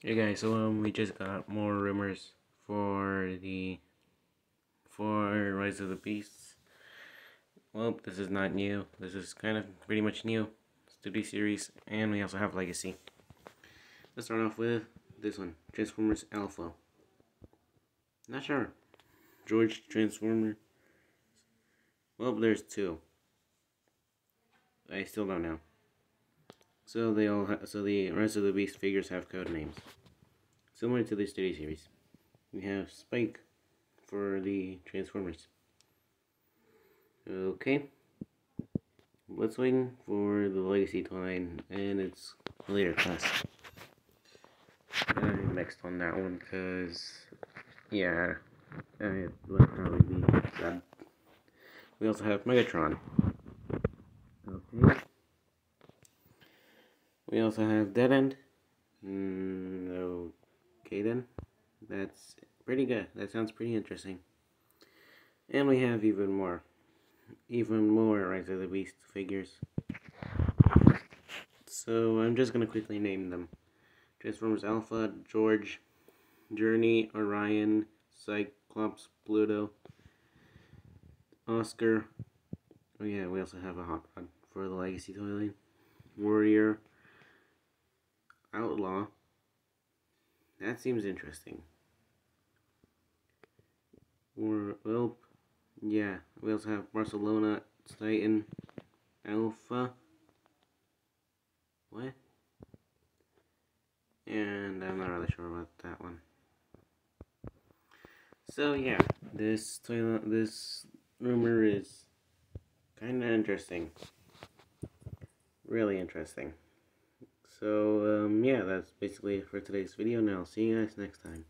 Hey guys, so um, we just got more rumors for the for Rise of the Beasts. Well, this is not new. This is kind of pretty much new. Studio series, and we also have Legacy. Let's start off with this one, Transformers Alpha. Not sure. George Transformer. Well, there's two. I still don't know. So they all so the rest of the Beast figures have code names. Similar to the Studio series. We have Spike for the Transformers. Okay. Let's for the Legacy line and its later class. I'm mixed on that one because, yeah, it would probably be sad. We also have Megatron. Okay. We also have Dead End. Mm, okay then. That's pretty good. That sounds pretty interesting. And we have even more. Even more Rise of the Beast figures. So I'm just going to quickly name them. Transformers Alpha, George, Journey, Orion, Cyclops, Pluto, Oscar. Oh yeah, we also have a Hot Rod for the Legacy toy line. Warrior, Outlaw. That seems interesting. Or, well, yeah, we also have Barcelona, Titan, Alpha. What? And I'm not really sure about that one. So yeah, this toilet, this rumor is kind of interesting. Really interesting. So, um, yeah, that's basically it for today's video, and I'll see you guys next time.